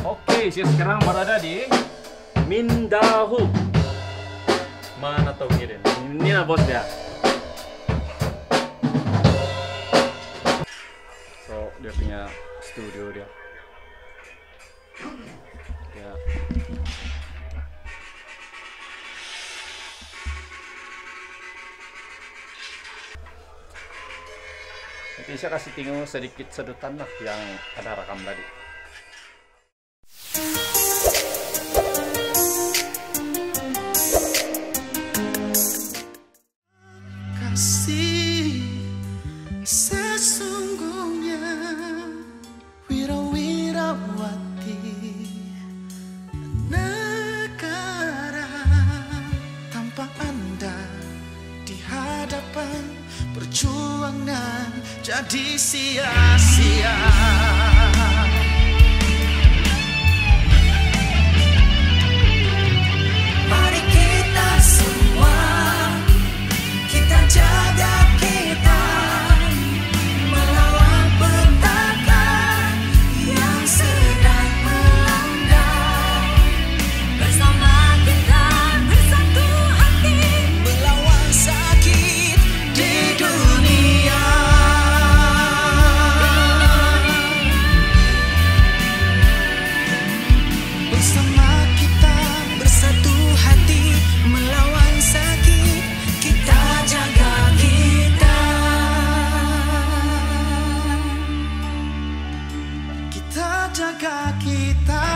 Oke, saya sekarang berada di Mindahu. Mana tahu ngirim? ini lah bos ya. So dia punya studio dia. Ya. Nanti saya kasih tengok sedikit sedutan lah yang ada rekam tadi. Kasih. Sesungguhnya wira-wirawati negara tanpa anda di hadapan perjuangan jadi sia-sia jaga kita